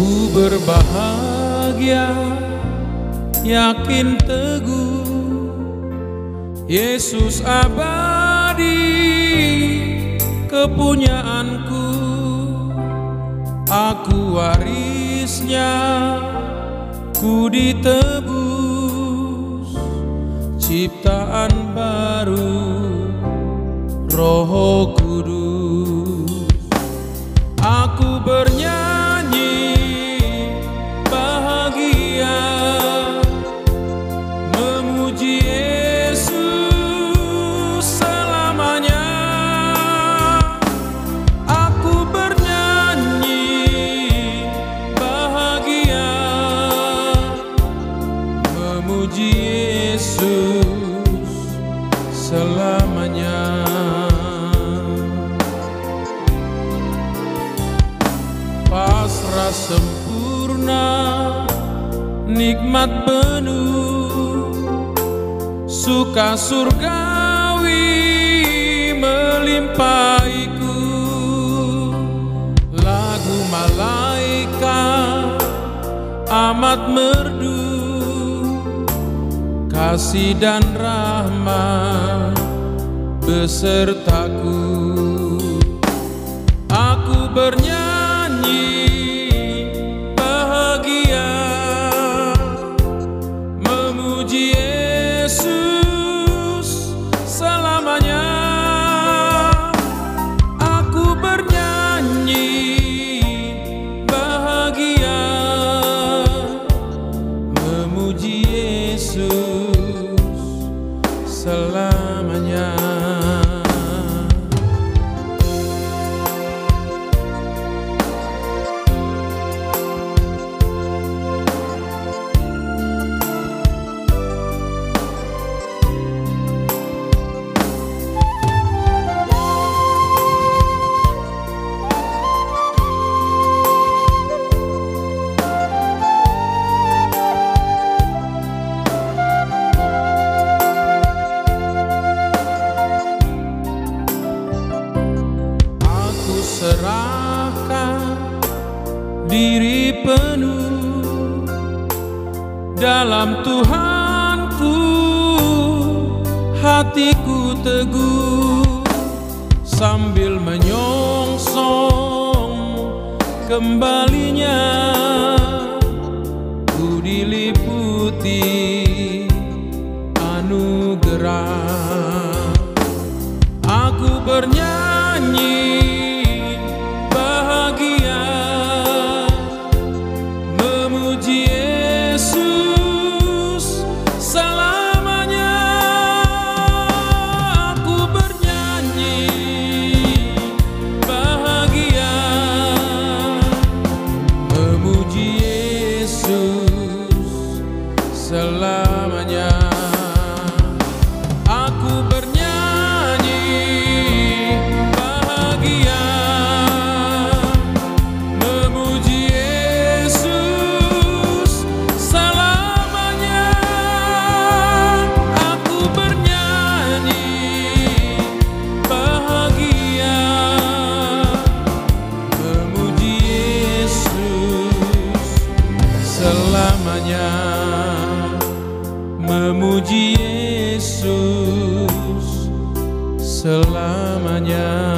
Ku berbahagia, yakin teguh, Yesus abadi kepunyaanku, aku warisnya, ku ditebus, ciptaan baru, Roh Kudus, aku bernyanyi Yesus selamanya. pasrah sempurna nikmat penuh. Suka surgawi melimpaiku lagu malaikat amat merdu kasih dan rahmat besertaku Aku bernyanyi bahagia memuji Yesus selamanya. Aku bernyanyi bahagia memuji Yesus selamanya. Diri penuh dalam Tuhanku, hatiku teguh sambil menyongsong kembalinya ku diliputi anugerah. Aku bernyanyi selamanya memuji Yesus selamanya.